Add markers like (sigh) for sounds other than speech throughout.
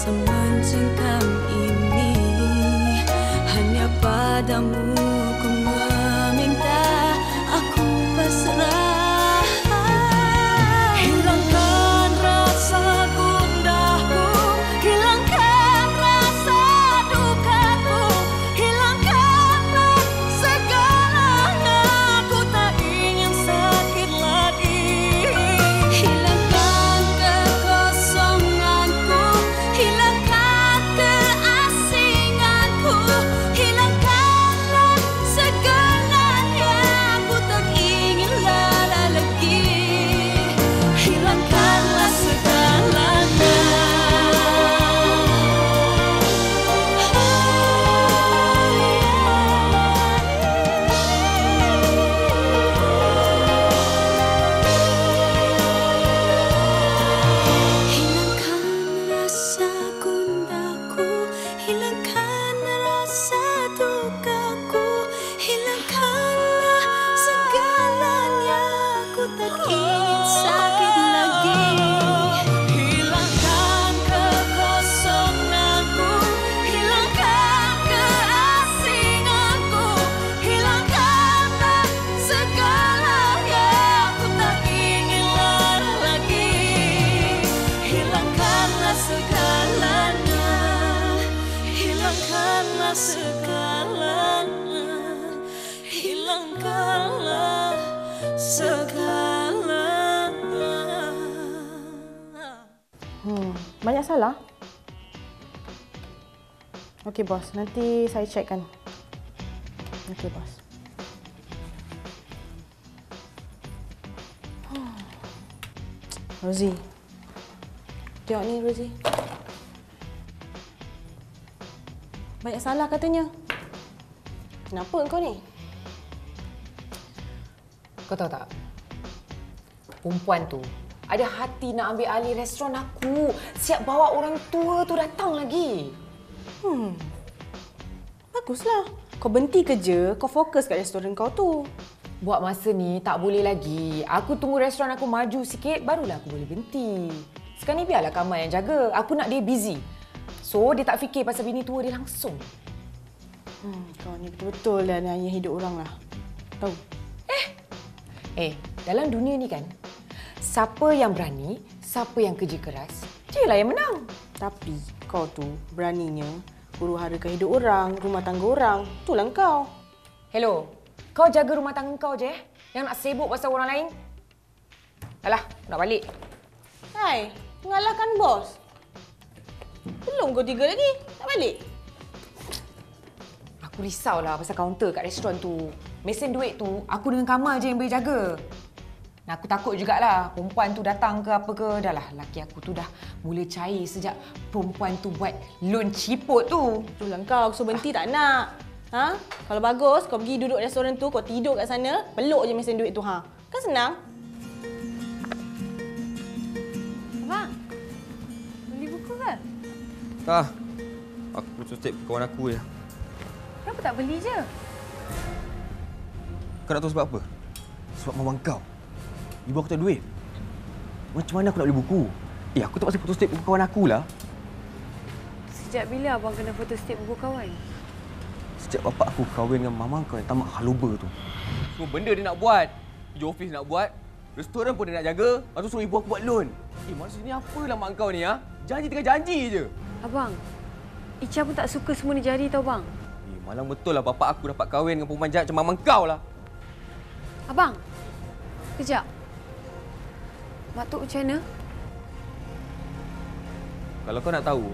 Semenjengkam ini Hanya padamu Okey bos, nanti saya checkkan. Okey bos. Hmm. (sighs) Rosie. Tengok ni Rosie. Banyak salah katanya. Kenapa kau ni? Kau tahu tak? Perempuan tu ada hati nak ambil alih restoran aku. Siap bawa orang tua tu datang lagi. Hmm. Baguslah. Kau berhenti kerja, kau fokus kat restoran kau tu. Buat masa ni tak boleh lagi. Aku tunggu restoran aku maju sikit barulah aku boleh berhenti. Sekarang ni biarlah Kamal yang jaga. Aku nak dia busy. So dia tak fikir pasal bini tua dia langsung. Hmm, kau ni betul-betul lah nanya hidup orang lah. Tahu? Eh, dalam dunia ni kan, siapa yang berani, siapa yang kerja keras, dia lah yang menang. Tapi kau tu beraninya huru harakan hidup orang, rumah tangga orang. Itulah kau. Hello, kau jaga rumah tangga kau je eh. Yang nak sibuk pasal orang lain. Alah, nak balik. Hai, mengalahkan bos. Belum kau tiga lagi. Tak balik? Aku risaulah pasal kaunter kat restoran tu. Mesin duit tu, aku dengan Kamal je yang boleh jaga. Aku takut jugalah perempuan tu datang ke apa ke. Dah lah, laki aku tu dah mula cair sejak perempuan tu buat loan ciput tu. Itulah kau. Aku suruh berhenti tak nak. Ha? Kalau bagus, kau pergi duduk restoran tu, kau tidur kat sana, peluk je mesin duit tu. Ha? Kan senang? Abang, beli buku ke? Tak. Aku putus tip kawan aku je. Kenapa tak beli je? Kau nak tahu sebab apa? Sebab mama kau. Ibu aku tak ada duit. Macam mana aku nak beli buku? Eh, aku terpaksa tip buku kawan aku lah. Sejak bila abang kena foto buku kawan? Sejak bapak aku kahwin dengan mama kau yang tamak haluba tu. Semua benda dia nak buat. Kerja office nak buat. Restoran pun dia nak jaga. Lepas tu suruh ibu aku buat loan. Eh, maksudnya apalah mak kau ni ha? Janji tengah janji je. Abang, Ica pun tak suka semua ni jadi tau bang. Eh, malang betul lah bapak aku dapat kahwin dengan perempuan jahat macam mama kau lah. Abang, kejap. Mak Tok macam mana? Kalau kau nak tahu,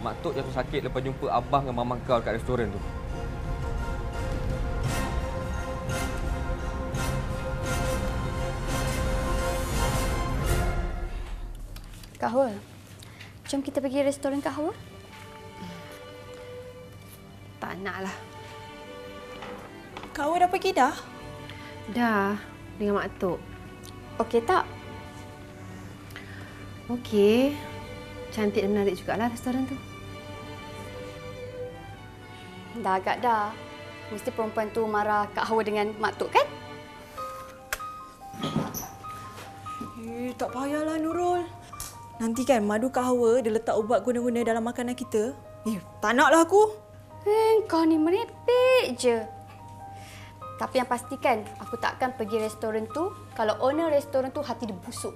Mak Tok jatuh sakit lepas jumpa abah dengan mama kau kat restoran tu. Kak Hua, jom kita pergi restoran Kak Hua. Tak nak lah. Kau dah pergi dah? Dah, dengan Mak Tok. Okey tak? Okey. Cantik dan menarik jugalah restoran tu. Dah agak dah. Mesti perempuan tu marah Kak Hawa dengan Mak Tok kan? Eh, tak payahlah Nurul. Nanti kan madu Kak Hawa dia letak ubat guna-guna dalam makanan kita. Eh, tak nak lah aku. Eh, kau ni merepek je. Tapi yang pastikan, aku takkan pergi restoran tu kalau owner restoran tu hati dia busuk.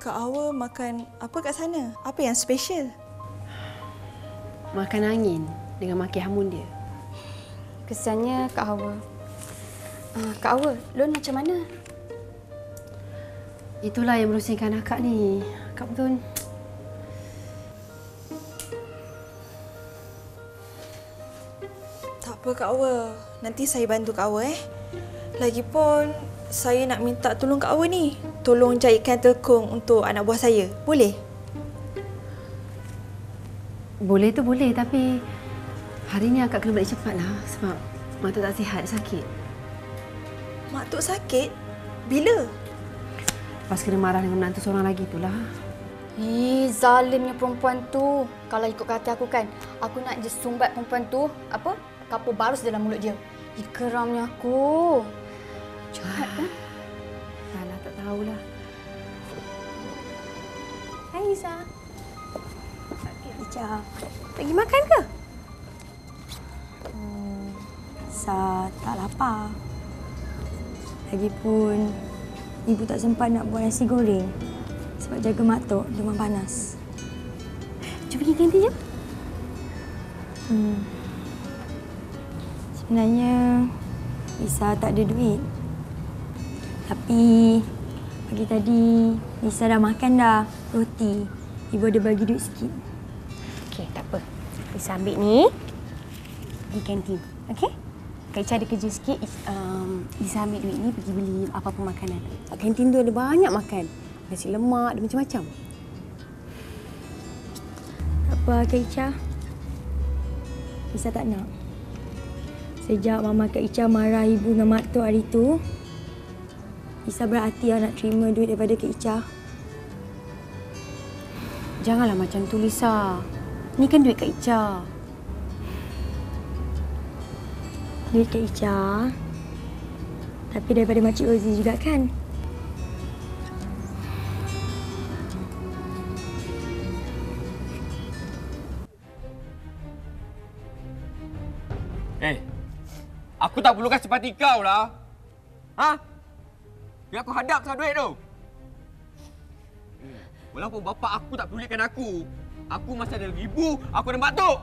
Kak Hawa makan apa kat sana? Apa yang special? Makan angin dengan maki hamun dia. Kesiannya Kak Hawa. Uh, Kak Hawa, Lon macam mana? Itulah yang merusingkan akak ni. Akak betul. Tak apa Kak Hawa. Nanti saya bantu Kak Hawa eh. Lagipun saya nak minta tolong Kak Hawa ni. Tolong carikan telkung untuk anak buah saya. Boleh? Boleh tu boleh tapi hari ni akak kena balik cepat lah sebab mak tu tak sihat, sakit. Mak Tok sakit? Bila? Lepas kena marah dengan menantu seorang lagi itulah. Ih, zalimnya perempuan tu. Kalau ikut kata aku kan, aku nak je sumbat perempuan tu, apa? Kapur barus dalam mulut dia. Ih, geramnya aku. Jahat kan? Dah lah, tak tahulah. Hai Iza. Ica. Pergi makan ke? Hmm, Sa tak lapar. Lagipun ibu tak sempat nak buat nasi goreng sebab jaga mak tok demam panas. Jom pergi kantin jom. Hmm. Sebenarnya Lisa tak ada duit. Tapi pagi tadi Lisa dah makan dah roti. Ibu ada bagi duit sikit. Okey, tak apa. Lisa ambil ni. Pergi kantin. Okey? Kak Ica ada kerja sikit. Um, Lisa ambil duit ni pergi beli apa-apa makanan. Kat kantin tu ada banyak makan. Nasi lemak, ada macam-macam. Tak apa, Kak Ica. Lisa tak nak. Sejak Mama Kak Ica marah ibu dengan mak tok hari tu, Lisa berhati lah nak terima duit daripada Kak Ica. Janganlah macam tu Lisa. Ni kan duit Kak Ica. Duit Kak Ica. Tapi daripada Makcik Rozi juga kan? Eh, aku tak perlukan simpati kau lah. Ha? Yang aku hadap sama duit tu. Hmm, Walaupun bapa aku tak pedulikan aku, aku masih ada ibu, aku ada mak tok.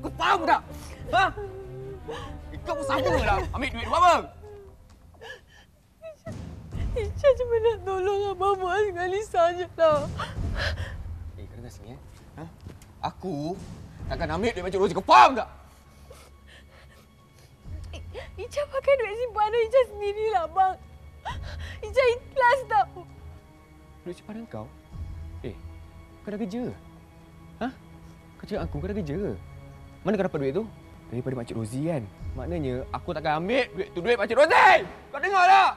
Kau faham tak? Ha? Kau pun sama lah. Ambil duit buat apa? Ica cuma nak tolong Abang Muaz dengan Lisa lah. Eh, kau dengar sini eh. Ha? Aku takkan ambil duit macam Rozi. Kau faham tak? Ica pakai duit simpanan Ica sendirilah, bang. (laughs) Ica ikhlas tau. Duit simpanan kau? Eh, kau dah kerja? Ha? Kau cakap aku, kau dah kerja? Mana kau dapat duit tu? Daripada Makcik Rozi kan? Maknanya aku takkan ambil duit tu duit Makcik Rozi! Kau dengar tak?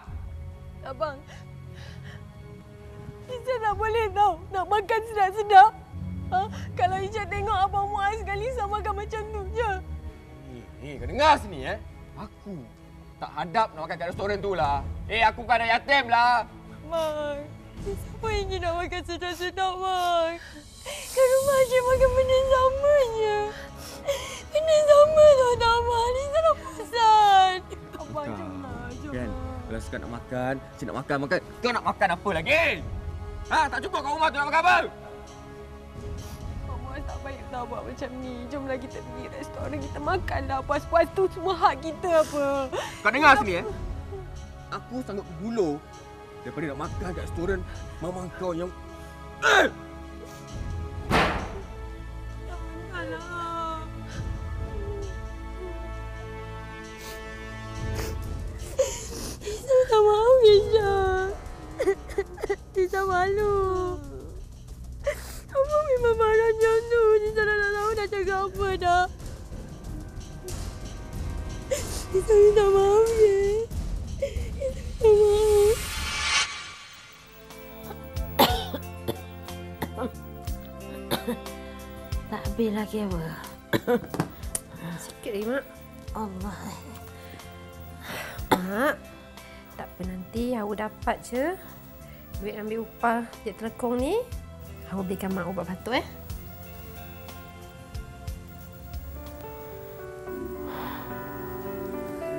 Abang. Ica tak boleh tau nak makan sedap-sedap. Ha? Kalau Ica tengok Abang Muaz dengan Lisa makan macam tu je. Eh, eh, kau dengar sini eh. Aku tak hadap nak makan kat restoran tu lah. Eh, aku kan anak yatim lah. Bang, siapa ingin nak makan sedap-sedap, bang? Kat rumah je makan benda sama je. Benda sama tu tak abang. Lisa dah bosan. Abang, jomlah, jom. Kan? Kalau suka nak makan, cik nak makan, makan. Kau nak makan apa lagi? Ha, tak cukup kat rumah tu nak makan apa? Tau buat macam ni. Jomlah kita pergi restoran kita makanlah. Puas-puas tu semua hak kita apa. Kau dengar sini eh. Aku sanggup gulung daripada nak makan kat restoran mama kau yang eh! Lisa tak mahu, Isha. Lisa malu. Apa memang marah macam tu? Lisa dah tak tahu nak cakap apa dah. Lisa minta maaf, ya. Lisa minta maaf. (coughs) Tak habis lagi apa? (coughs) Sikit lagi, Mak. Allah. Mak, tak apa nanti Hawa dapat je duit ambil upah je telekong ni. Awak belikan mak ubat batuk eh.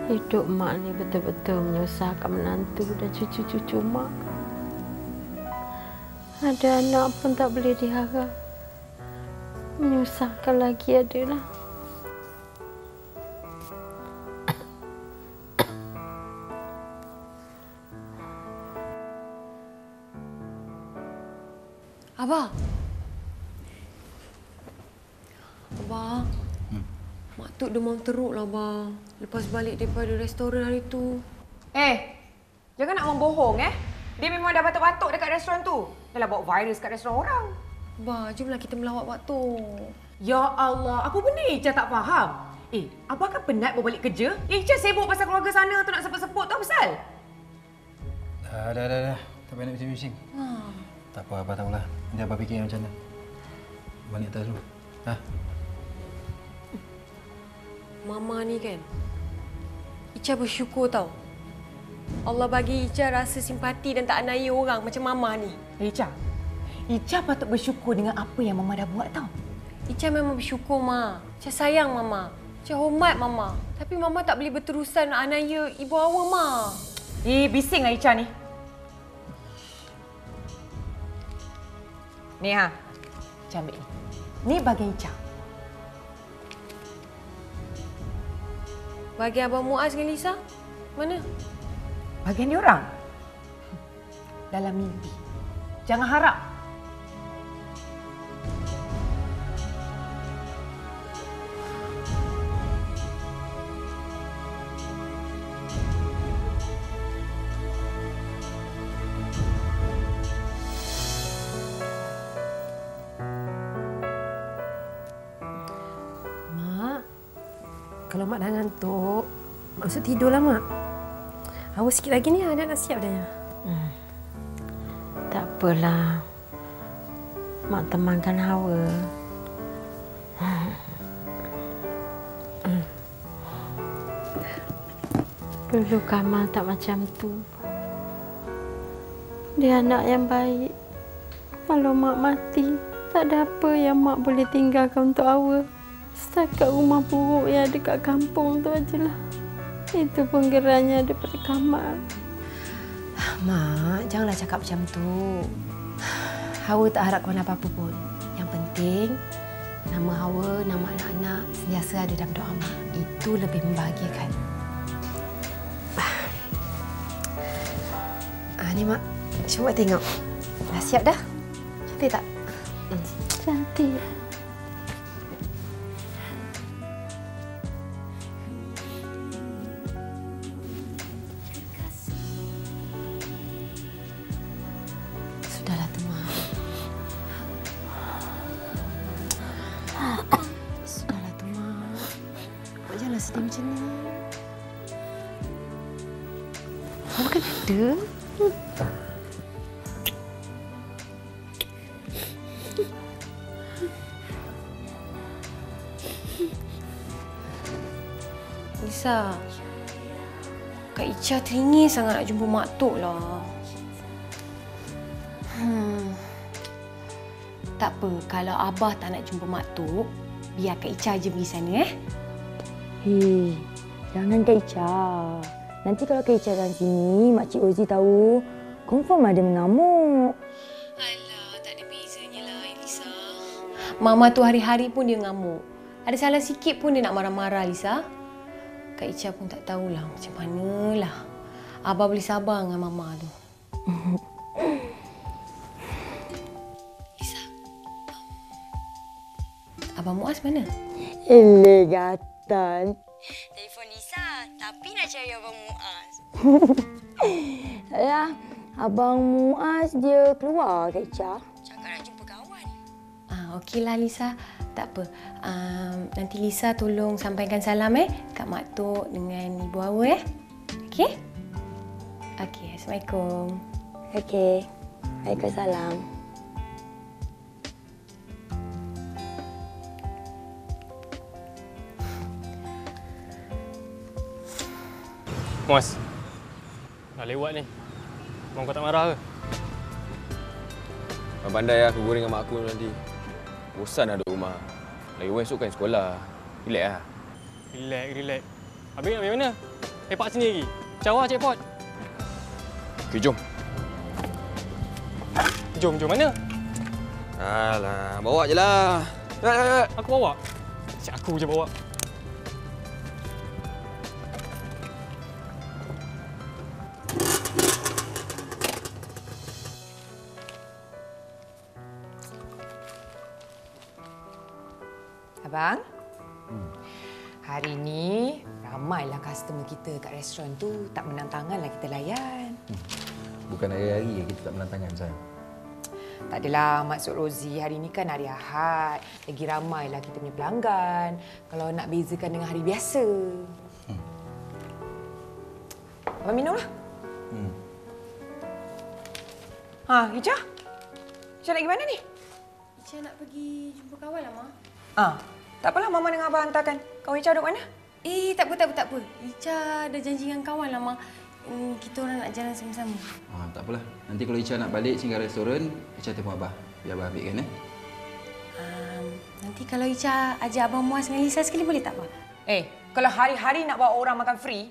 Hidup mak ni betul-betul menyusahkan menantu dan cucu-cucu mak. Ada anak pun tak boleh diharap. Menyusahkan lagi adalah. Abah. Abah. Hmm. Mak Tok demam teruk lah, Abah. Lepas balik daripada restoran hari tu. Eh, jangan nak membohong eh. Dia memang dah batuk-batuk dekat restoran tu. Dah lah bawa virus kat restoran orang. Abah, jomlah kita melawat Mak Tok. Ya Allah, apa benda Ica tak faham? Eh, Abah kan penat bawa balik kerja? Eh, Ica sibuk pasal keluarga sana tu nak seput-seput tu apa pasal? Dah, dah, dah, dah. Tak payah nak bising-bising. Ha. Tak apa, Abah tahulah. Nanti Abah fikir macam mana. Balik atas dulu. Ha? Mama ni kan, Ica bersyukur tau. Allah bagi Ica rasa simpati dan tak anaya orang macam Mama ni. Eh, Ica. Ica patut bersyukur dengan apa yang Mama dah buat tau. Ica memang bersyukur, Ma. Ica sayang Mama. Ica hormat Mama. Tapi Mama tak boleh berterusan nak anaya ibu awak, Ma. Eh, bising lah Ica ni. Ni ha. Ica ambil ni. Ni bagian Ica. Bagi Abang Muaz dengan Lisa, mana? Bagian dia orang. Dalam mimpi. Jangan harap. Masuk tidurlah mak. Awak sikit lagi ni ada nak siap dah. Hmm. Tak apalah. Mak temankan Hawa. Hmm. Dulu Kamal tak macam tu. Dia anak yang baik. Kalau mak mati, tak ada apa yang mak boleh tinggalkan untuk Hawa. Setakat rumah buruk yang ada kat kampung tu ajalah. Itu pun geranya daripada Kamal. Mak, janganlah cakap macam tu. Hawa tak harapkan apa-apa pun. Yang penting, nama Hawa, nama anak-anak sentiasa ada dalam doa mak. Itu lebih membahagiakan. Ah, ni mak, cuba tengok. Dah siap dah? Cantik tak? Cantik. Awak kan ada. Lisa, Kak Ica teringin sangat nak jumpa Mak Tok lah. Hmm. Tak apa, kalau Abah tak nak jumpa Mak Tok, biar Kak Ica je pergi sana eh. Hei, jangan Kak Ica. Nanti kalau Kak Ica datang sini, Makcik Ozi tahu, confirm ada mengamuk. Alah, tak ada bezanya lah Lisa. Mama tu hari-hari pun dia ngamuk. Ada salah sikit pun dia nak marah-marah Lisa. Kak Ica pun tak tahulah macam manalah. Abah boleh sabar dengan Mama tu. (laughs) Lisa. Abang Muaz mana? Eleh gatan. Telefon Lisa, tapi nak cari Abang Muaz. (laughs) Ya, Abang Muaz dia keluar Ica. Cakap nak jumpa kawan. Ah, okeylah Lisa. Tak apa. Um, nanti Lisa tolong sampaikan salam eh kat Mak Tok dengan Ibu Hawa eh. Okey? Okey, Assalamualaikum. Okey. Waalaikumsalam. Muaz. Dah lewat ni. Abang kau tak marah ke? Pandai aku goreng dengan mak aku nanti. Bosan dah duduk rumah. Lagi orang esok kan sekolah. Relax lah. Relax, relax. Habis nak pergi mana? Eh, pak sini lagi. Cawa cek pot. Okay, jom. Jom, jom mana? Alah, bawa je lah. Aku bawa. Cik aku je bawa. Hari ni ramailah customer kita kat restoran tu. Tak menang tangan lah kita layan. Bukan hari-hari kita tak menantangan sayang. Tak adalah maksud Rozi, hari ni kan hari Ahad. Lagi ramailah kita punya pelanggan. Kalau nak bezakan dengan hari biasa. Hmm. Abang minumlah. Hmm. Ha, Ica? Ica nak pergi mana ni? Ica nak pergi jumpa kawan lah, Ma. Ah, tak apalah Mama dengan Abang hantarkan. Kawan Ica duduk mana? Eh, tak apa, tak apa, tak apa. Ica ada janji dengan kawan lah, Ma. Hmm, kita orang nak jalan sama-sama. Ah, tak apalah. Nanti kalau Ica nak balik singgah restoran, Ica tengok Abah. Biar Abah ambilkan eh. Um, nanti kalau Ica ajak Abang Muaz dengan Lisa sekali boleh tak, Ma? Eh, kalau hari-hari nak bawa orang makan free,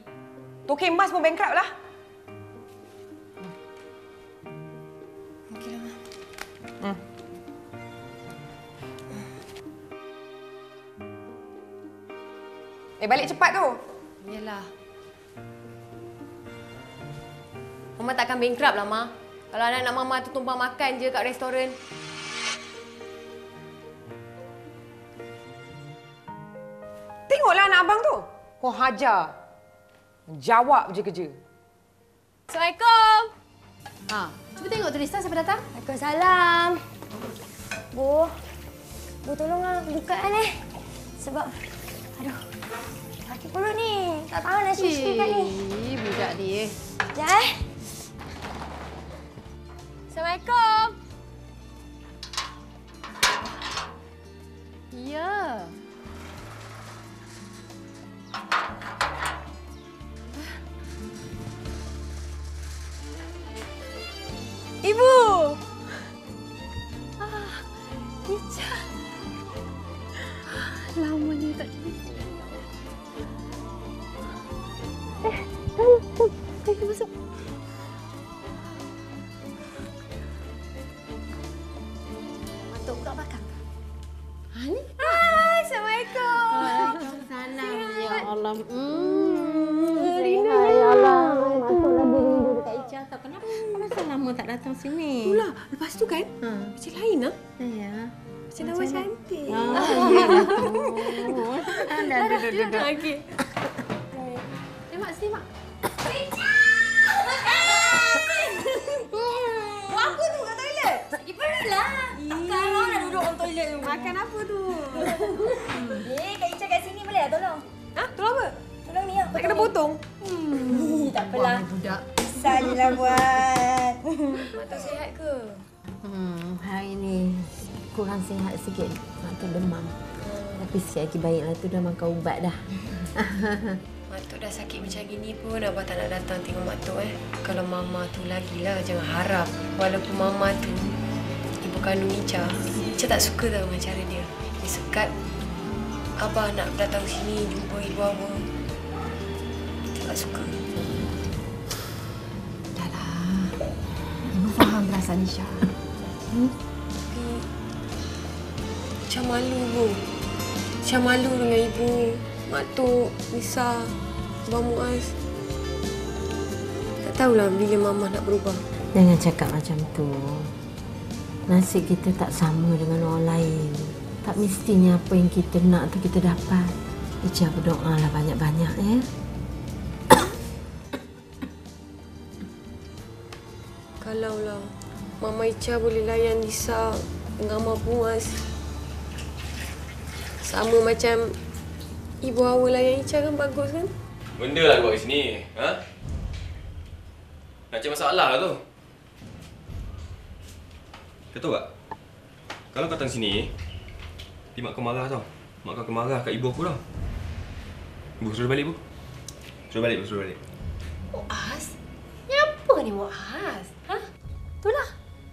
Toke Mas pun bankrupt lah. Okeylah, Ma. Hmm. Eh, balik cepat tu. Yalah. Mama takkan bankrupt lah, Ma. Kalau anak-anak Mama tu tumpang makan je kat restoran. Tengoklah anak abang tu. Kau hajar. Jawab je kerja. Assalamualaikum. Ha, cuba tengok tu Lisa siapa datang. Waalaikumsalam. Bu, Bu tolonglah buka kan eh. Sebab, aduh, sakit perut ni. Tak tahan nak susu kan ni. Budak dia. Sekejap eh. Assalamualaikum. Toilet tu. Makan apa tu? (laughs) Eh, Kak Ica kat sini boleh tak tolong? Ha? Tolong apa? Tolong ni. Tak kena potong. Hmm, tak apalah. Budak. Buat. (laughs) Mak tak sihat ke? Hmm, hari ni kurang sihat sikit. Mak tu demam. Tapi sikit lagi baiklah tu dah makan ubat dah. (laughs) Mak Tok dah sakit macam gini pun Abah tak nak datang tengok Mak Tok eh. Kalau Mama tu lagi lah jangan harap. Walaupun Mama tu ibu kandung Ica. Ica tak suka tau dengan cara dia. Dia sekat Abah nak datang sini jumpa ibu Abah. Ica tak suka. Dah lah. Ibu faham perasaan Isha. Tapi Ica malu bu. Ica malu dengan ibu. Mak Tok, Nisa, Abang Muaz. Tak tahulah bila Mama nak berubah. Jangan cakap macam tu. Nasib kita tak sama dengan orang lain. Tak mestinya apa yang kita nak tu kita dapat. Ica berdoalah banyak-banyak ya. (coughs) Kalaulah Mama Ica boleh layan Lisa dengan Mama Muaz. Sama macam Ibu Hawa layan Ica kan bagus kan? Benda lah kau kat sini. Ha? Nak cari masalah lah tu. Kau tahu tak? Kalau kau datang sini, nanti mak kau marah tau. Mak kau marah kat ibu aku tau. Ibu suruh balik, Bu. Suruh balik, Bu. Suruh balik. Muaz? Ni apa ni Muaz? Ha? Itulah.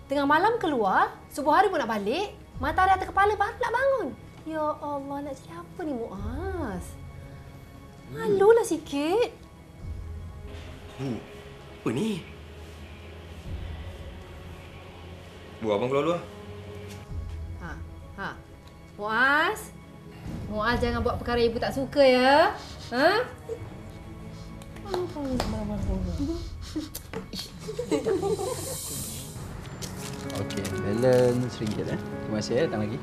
Tengah malam keluar, subuh hari pun nak balik, matahari atas kepala baru nak bangun. Ya Allah, nak jadi apa ni Muaz? Malulah sikit. Bu, apa ni? Bu, abang keluar dulu lah. Ha, ha. Muaz, Muaz jangan buat perkara ibu tak suka ya. Ha? Okey, balance ringgit eh. Terima kasih eh, datang lagi.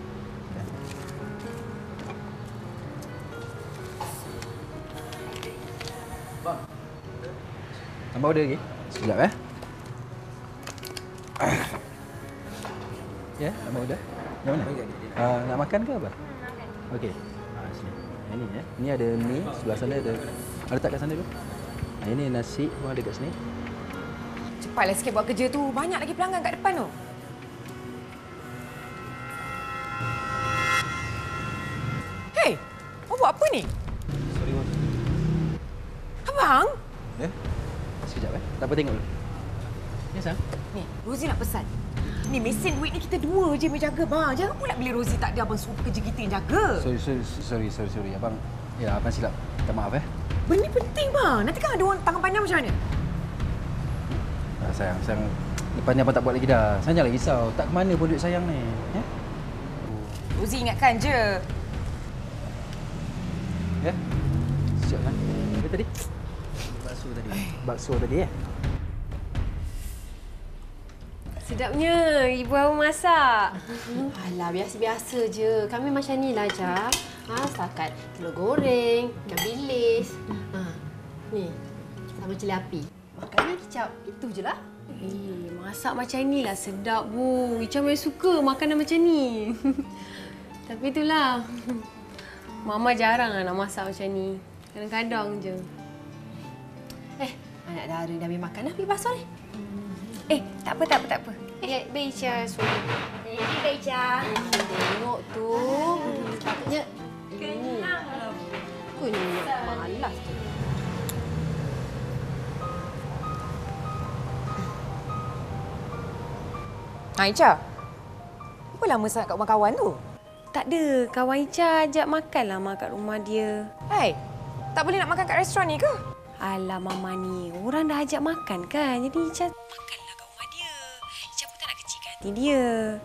Bang. Tambah order lagi. Sekejap eh. Ya, tambah order. Yang mana? Uh, nak makan ke apa? Okey. Ah, sini. Yang ni ya. Ni ada mi, sebelah sana ada. Ada tak kat sana tu? Ah, ini nasi pun ada kat sini. Cepatlah sikit buat kerja tu. Banyak lagi pelanggan kat depan tu. Hei, awak buat apa ni? Sorry, bos. Abang? Ya. Sekejap eh. Tak apa tengok dulu. Ya, sang. Ni, Rosie nak pesan. Ni mesin duit ni kita dua je yang jaga bang. Jangan pula bila Rosie tak ada abang suruh kerja kita yang jaga. Sorry, sorry, sorry, sorry, sorry. Abang, ya, abang silap. Minta maaf eh. Benda ni penting bang. Nanti kan ada orang tangan panjang macam mana? Ah, sayang, sayang. Lepas ni abang tak buat lagi dah. Sayang jangan risau. Tak ke mana pun duit sayang ni. Ya? Rosie ingatkan je. Ya? Siap kan? Apa tadi? Bakso tadi. Bakso tadi eh? Sedapnya ibu awak masak. Alah, biasa-biasa je. Kami macam ni lah, Jah. Ha, setakat telur goreng, ikan bilis. Ha, ni, sama cili api. Makannya kicap. Itu je lah. Eh, masak macam ni lah sedap, Bu. Ica memang suka makanan macam ni. (laughs) Tapi itulah. Mama jarang lah nak masak macam ni. Kadang-kadang je. Eh, anak dara dah ambil makan dah. Pergi basuh ni. Eh, tak apa, tak apa, tak apa. Biar Ica suruh. Ini Ica. Tengok tu. Sepatutnya ini. Kenyang malas tu. Ha, Ica. Apa lama sangat kat rumah kawan tu? Tak ada. Kawan Ica ajak makan mak kat rumah dia. Hai, tak boleh nak makan kat restoran ni ke? Alah mama ni, orang dah ajak makan kan. Jadi Ica makanlah hati dia.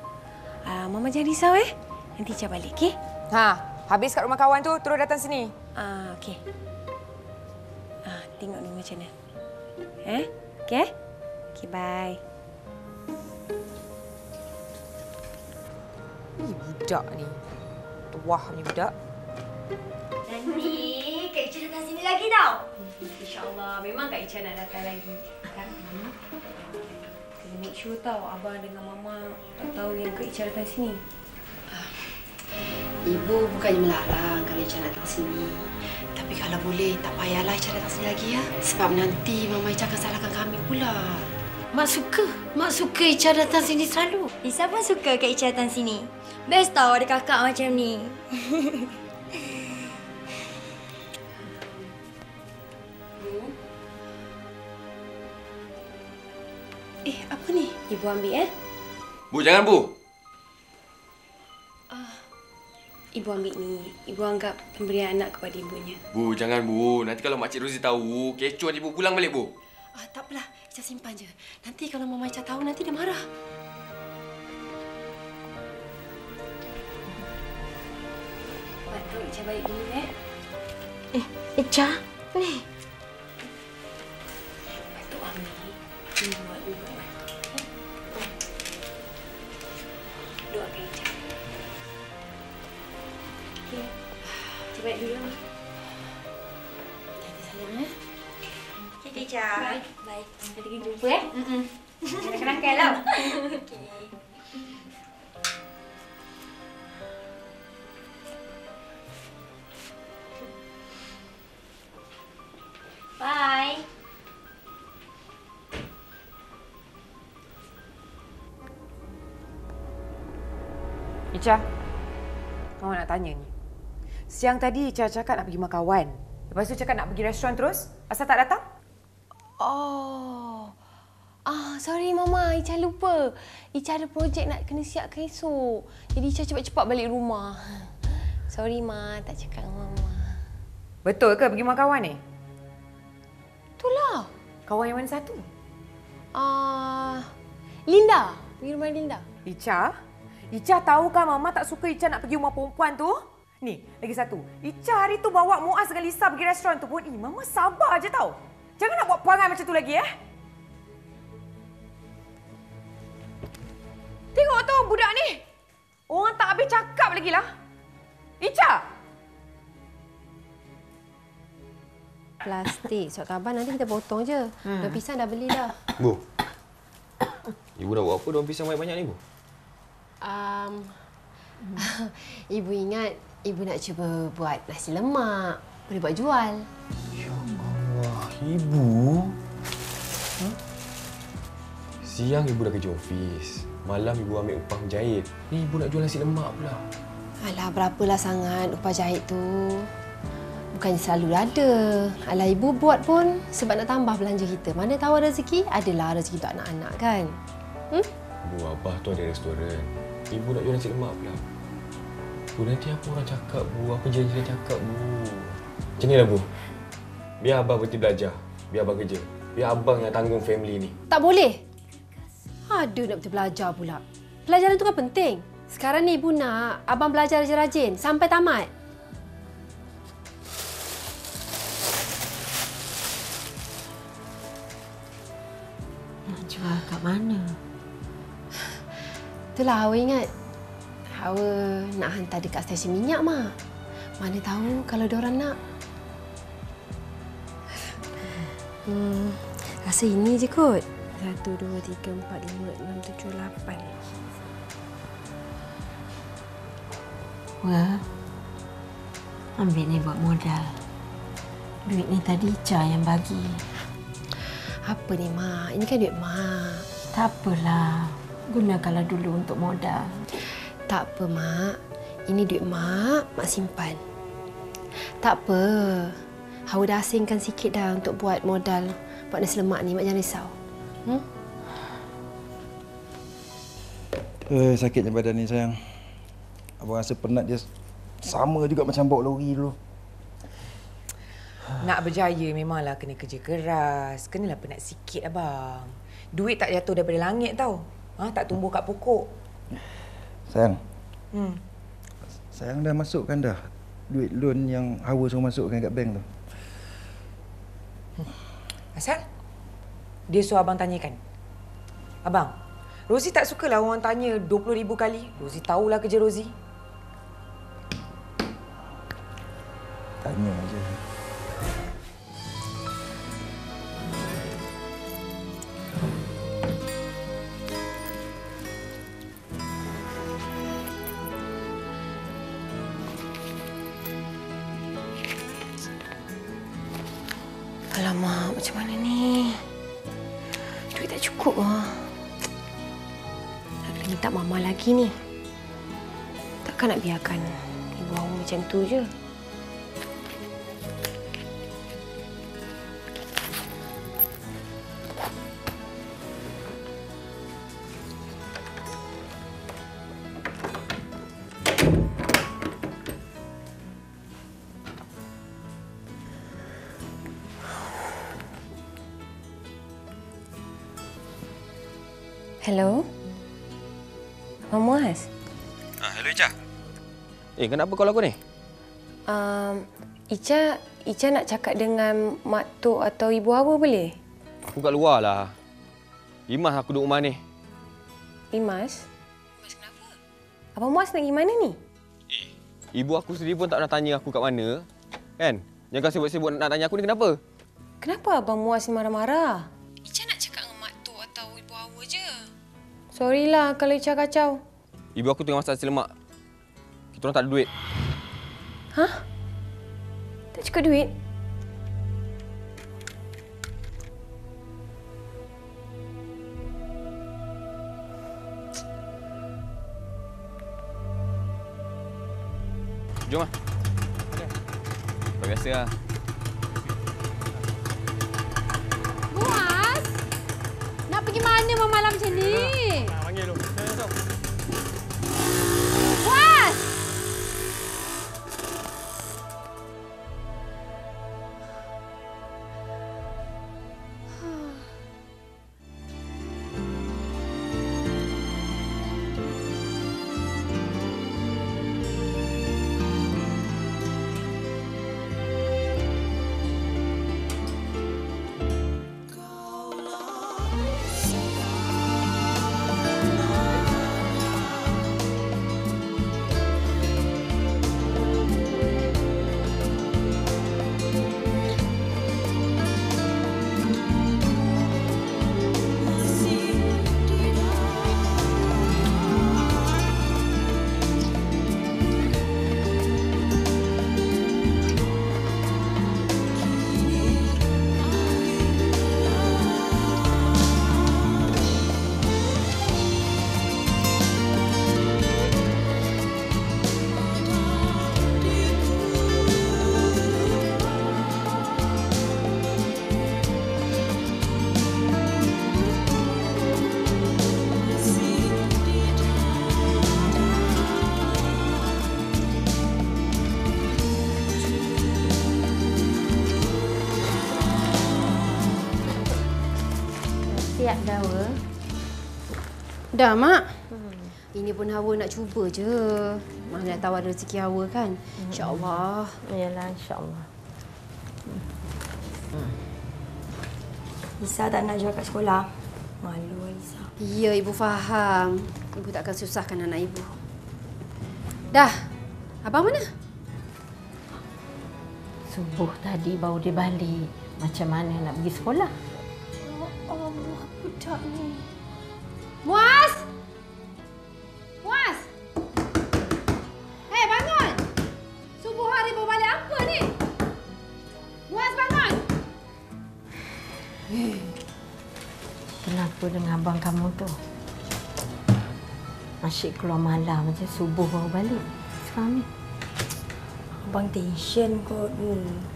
Ah, mama jangan risau eh. Nanti Ica balik, okey? Ha, habis kat rumah kawan tu, terus datang sini. Ah, okey. Ah, tengok dulu macam mana. Eh? Okey? Okey, bye. Ih, budak ni. Tuah ni budak. Nanti Kak Ica datang sini lagi tau. InsyaAllah. Memang Kak Ica nak datang lagi. Tapi, kena make sure tau Abang dengan Mama tak tahu yang Kak Ica datang sini. Ibu bukannya melarang kalau Ica datang sini. Tapi kalau boleh, tak payahlah Ica datang sini lagi ya. Sebab nanti Mama Ica akan salahkan kami pula. Mak suka. Mak suka Ica datang sini selalu. Lisa pun suka Kak Ica datang sini. Best tau ada kakak macam ni. (laughs) Eh? Ibu ambil eh. Bu, jangan bu. Ibu ambil ni. Ibu anggap pemberian anak kepada ibunya. Bu, jangan bu. Nanti kalau Makcik Rozi tahu, kecoh nanti bu pulang balik bu. Ah, tak apalah. Ica simpan je. Nanti kalau Mama Ica tahu, nanti dia marah. Patut Ica balik dulu eh. Eh, Ica. Ni. Patut ambil. Ini buat Ica balik dulu lah. Hati sayang eh. Okay, Kak Ica. Bye. Bye. Nanti kita jumpa eh. Mm-mm. Tau. Okay. Bye. Ica, kamu nak tanya ni. Siang tadi Ica cakap nak pergi makan kawan. Lepas tu cakap nak pergi restoran terus. Asal tak datang? Oh. Ah, sorry Mama, Ica lupa. Ica ada projek nak kena siapkan esok. Jadi Ica cepat-cepat balik rumah. Sorry Ma, tak cakap dengan Mama. Betul ke pergi rumah kawan ni? Itulah. Kawan yang mana satu? Ah, Linda. Pergi rumah Linda. Ica? Ica tahukah Mama tak suka Ica nak pergi rumah perempuan tu? Ni, lagi satu. Ica hari tu bawa Muaz dengan Lisa pergi restoran tu pun. Eh, Mama sabar je tau. Jangan nak buat perangai macam tu lagi, eh? Tengok tu budak ni. Orang tak habis cakap lagi lah. Ica! Plastik. Surat khabar nanti kita potong je. Hmm. Daun pisang dah beli dah. Bu. Ibu nak buat apa daun pisang banyak-banyak ni, Bu? Um, (laughs) ibu ingat ibu nak cuba buat nasi lemak. Boleh buat jual. Wah, ibu. Huh? Siang ibu dah kerja ofis. Malam ibu ambil upah menjahit. Ni ibu nak jual nasi lemak pula. Alah, berapalah sangat upah jahit tu. Bukannya selalu ada. Alah, ibu buat pun sebab nak tambah belanja kita. Mana tahu rezeki, adalah rezeki untuk anak-anak kan? Hmm? Bu, abah tu ada restoran. Ibu nak jual nasi lemak pula. Bu, nanti apa orang cakap, Bu? Apa janji dia cakap, Bu? Macam ni lah, Bu. Biar abang berhenti belajar. Biar abang kerja. Biar abang yang tanggung family ni. Tak boleh. Ada nak betul belajar pula. Pelajaran tu kan penting. Sekarang ni ibu nak abang belajar rajin-rajin sampai tamat. Nak jual kat mana? Itulah Hawa ingat. Hawa nak hantar dekat stesen minyak, Ma. Mana tahu kalau diorang nak. (laughs) Hmm, rasa ini je kot. Satu, dua, tiga, empat, lima, enam, tujuh, lapan. Wah, ambil ni buat modal. Duit ni tadi Ica yang bagi. Apa ni, Mak? Ini kan duit Mak. Tak apalah. Gunakanlah dulu untuk modal. Tak apa, Mak. Ini duit Mak, Mak simpan. Tak apa. Hawa dah asingkan sikit dah untuk buat modal buat nasi lemak ni. Mak jangan risau. Hmm? Eh, sakitnya badan ni sayang. Abang rasa penat dia sama juga macam bawa lori dulu. Nak berjaya memanglah kena kerja keras. Kenalah penat sikit abang. Duit tak jatuh daripada langit tau. Ha, tak tumbuh kat pokok. Sayang, Hmm. sayang dah masukkan dah duit loan yang Hawa suruh masukkan kat bank tu. Asal? Dia suruh abang tanyakan. Abang, Rozi tak sukalah orang tanya 20,000 kali. Rozi tahulah kerja Rozi. Tanya je. Lagi ni. Takkan nak biarkan ibu awak macam tu je. Hello? Eh, kenapa call aku ni? Um, Ica, Ica nak cakap dengan mak tok atau ibu Hawa boleh? Aku kat luar lah. Imas aku duduk rumah ni. Imas? Imas kenapa? Abang Muaz nak pergi mana ni? Ibu aku sendiri pun tak nak tanya aku kat mana. Kan? Jangan sibuk-sibuk nak tanya aku ni kenapa? Kenapa Abang Muaz ni marah-marah? Ica nak cakap dengan mak tok atau ibu Hawa je. Sorry lah kalau Ica kacau. Ibu aku tengah masak nasi lemak. Kita orang tak ada duit. Hah? Tak cukup duit? Jom lah. Seperti biasa lah. Dah, Hawa? Dah, Mak. Hmm. Ini pun Hawa nak cuba je. Mana nak tahu ada rezeki Hawa kan? InsyaAllah. Yalah, insyaAllah. Lisa tak nak jual kat sekolah. Malu lah Lisa. Ya, Ibu faham. Ibu takkan susahkan anak Ibu. Dah. Abang mana? Subuh tadi baru dia balik. Macam mana nak pergi sekolah? Budak ni. Muaz! Muaz! Hei, bangun! Subuh hari baru balik apa ni? Muaz, bangun! Kenapa dengan abang kamu tu? Asyik keluar malam macam subuh baru balik. Sekarang ni. Abang tension kot. Hmm.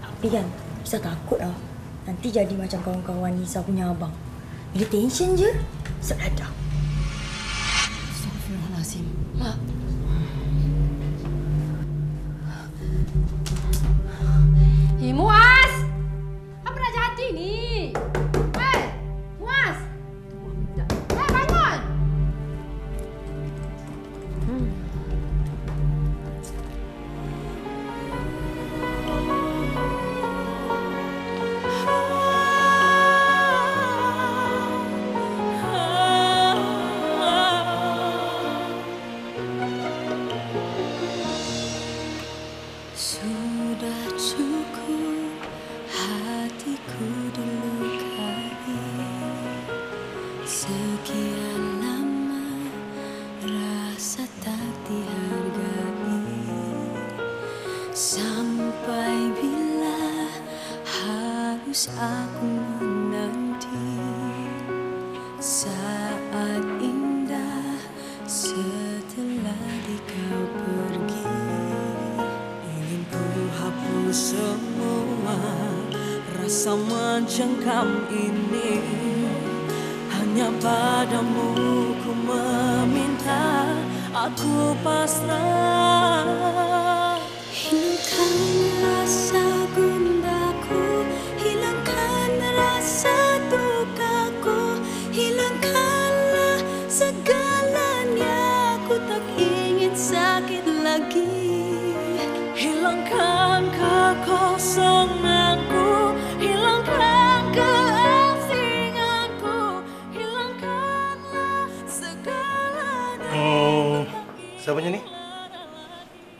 Tapi kan, Lisa takut lah. Nanti jadi macam kawan-kawan Lisa punya abang. Bila tension je, seradah. Mencengkam ini siapanya ni?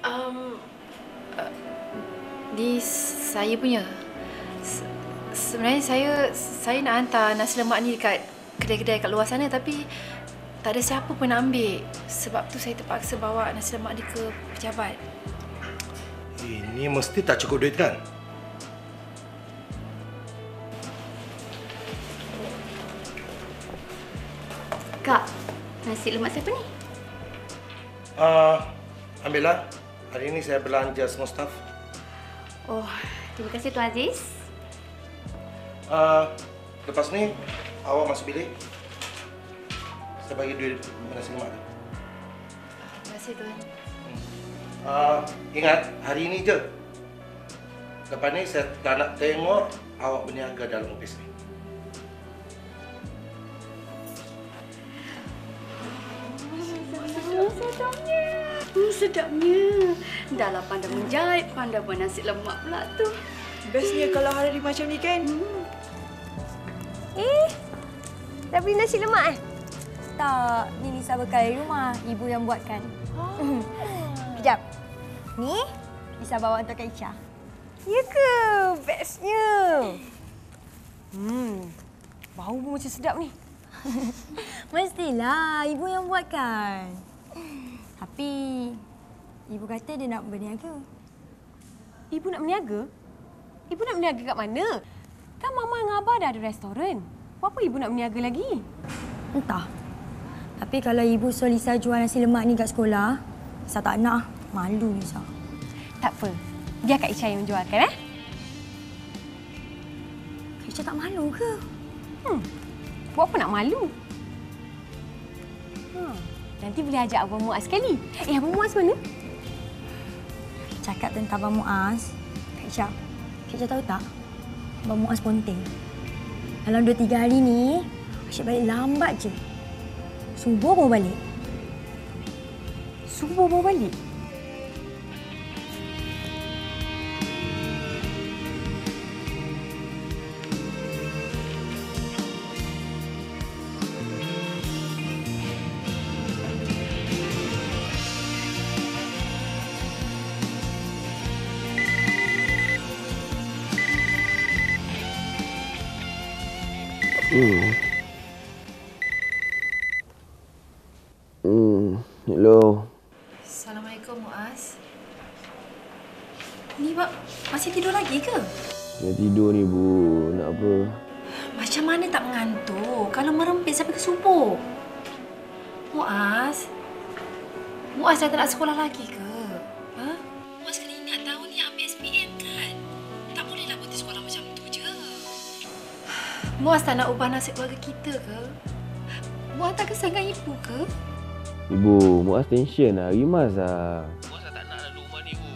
Um, uh, di saya punya. Se- Sebenarnya saya saya nak hantar nasi lemak ni dekat kedai-kedai kat luar sana tapi tak ada siapa pun nak ambil. Sebab tu saya terpaksa bawa nasi lemak ni ke pejabat. Ini mesti tak cukup duit kan? Kak, nasi lemak siapa ni? Uh, ambillah. Hari ini saya belanja semua staff. Oh, terima kasih Tuan Aziz. Uh, lepas ni, awak masuk bilik. Saya bagi duit nasi lemak tu. Terima kasih Tuan. Uh, ingat, hari ini je. Lepas ni saya tak nak tengok awak berniaga dalam ofis ni. Sedapnya. Hmm, sedapnya. Dah lah pandai menjahit, pandai buat nasi lemak pula tu. Bestnya kalau hari macam ni kan. Eh, dah beli nasi lemak eh? Tak, ni Lisa bekal dari rumah. Ibu yang buatkan. (laughs) Oh. Kejap. Ni, Lisa bawa untuk Kak Icha. Ya ke? Bestnya. Hmm, bau pun macam sedap ni. (laughs) Mestilah, ibu yang buatkan. Tapi, ibu kata dia nak berniaga. Ibu nak berniaga? Ibu nak berniaga kat mana? Kan Mama dengan Abah dah ada restoran. Buat apa ibu nak berniaga lagi? Entah. Tapi kalau ibu suruh Lisa jual nasi lemak ni kat sekolah, Lisa tak nak. Malu Lisa. Tak apa. Biar Kak Isha yang menjualkan eh. Kak Icha tak malu ke? Hmm. Buat apa nak malu? Hmm. Nanti boleh ajak Abang Muaz sekali. Eh, Abang Muaz mana? Cakap tentang Abang Muaz, Kak Icha. Kak Icha tahu tak? Abang Muaz ponteng. Dalam dua tiga hari ni, Asyik balik lambat je. Subuh bawa balik. Subuh bawa balik. Hmm. Hmm. Hello. Assalamualaikum, Muaz. Ni, Pak, masih tidur lagi ke? Dah tidur ni, Bu. Nak apa? Macam mana tak mengantuk kalau merempit sampai ke subuh? Muaz, Muaz dah tak nak sekolah lagi ke? Muaz tak nak ubah nasib keluarga kita ke? Muaz tak kesal dengan ibu ke? Ibu, Muaz tension lah. Rimas lah. Muaz tak nak lalu rumah ni, Bu.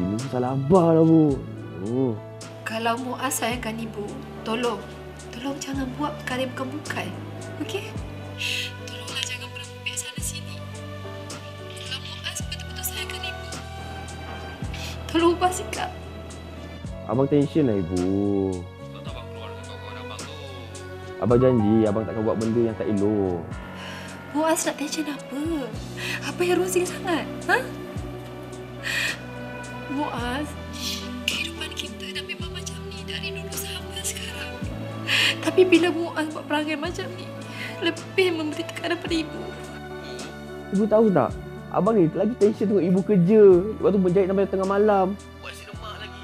Ini salah Abah lah, Bu. Oh. Kalau Muaz sayangkan ibu, tolong. Tolong jangan buat perkara yang bukan-bukan. Okey? Tolonglah jangan berempit sana sini. Kalau Muaz betul-betul sayangkan ibu, tolong ubah sikap. Abang tension lah, Ibu. Abang janji abang takkan buat benda yang tak elok. Muaz nak tension apa? Apa yang rusing sangat? Ha? Muaz, kehidupan kita dah memang macam ni dari dulu sampai sekarang. Tapi bila Muaz buat perangai macam ni, lebih memberi tekanan pada ibu. Ibu tahu tak? Abang ni lagi tension tengok ibu kerja. Lepas tu menjahit sampai tengah malam. Buat si lemak lagi.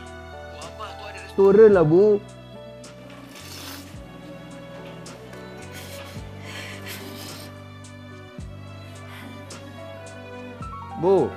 Bu Abah tu ada restoran lah, Bu. Bu.